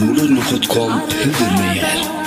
moedernog.com, de meilleur.